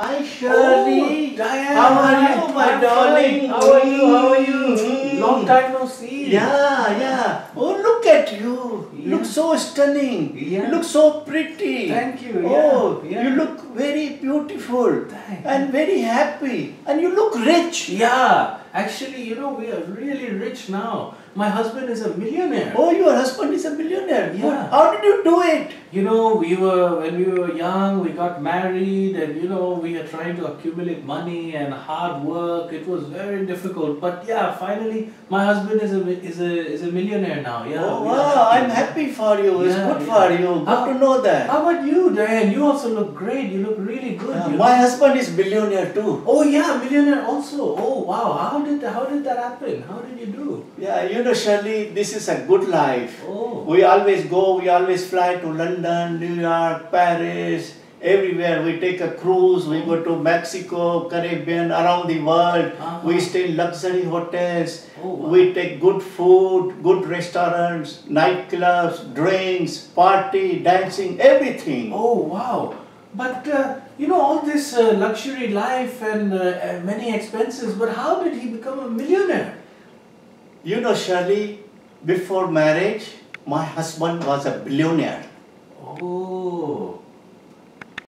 Hi Shirley. Oh, Diane. How are you, my I'm darling? fine. How are you? How are you? Mm. Long time no see. Yeah, yeah. Oh, look at you. Yeah. Look so stunning. Yeah. You look so pretty. Thank you, Oh, yeah, yeah. you look very beautiful and very happy. And you look rich. Yeah. Actually, you know, we are really rich now. My husband is a millionaire. Oh, your husband is a millionaire. Yeah. How did you do it? You know, we were when we were young, we got married, and you know, we are trying to accumulate money and hard work. It was very difficult, but yeah, finally, my husband is a is a is a millionaire now. Yeah. oh, wow. I'm happy for you. It's good yeah. for you. Good How- to know that. How about you, Diane? You also look great. You look really good. Uh, my look- husband is billionaire too. Oh yeah, millionaire also. Oh wow, how did how did that happen? How did you do? Yeah, you know, Shirley, this is a good life. Oh. We always go, we always fly to London, New York, Paris, everywhere. We take a cruise, we go to Mexico, Caribbean, around the world. Uh-huh. We stay in luxury hotels. Oh, wow. We take good food, good restaurants, nightclubs, drinks, party, dancing, everything. Oh wow! But uh, you know all this uh, luxury life and uh, many expenses. But how did he become a millionaire? You know, Shirley, before marriage, my husband was a billionaire. Oh.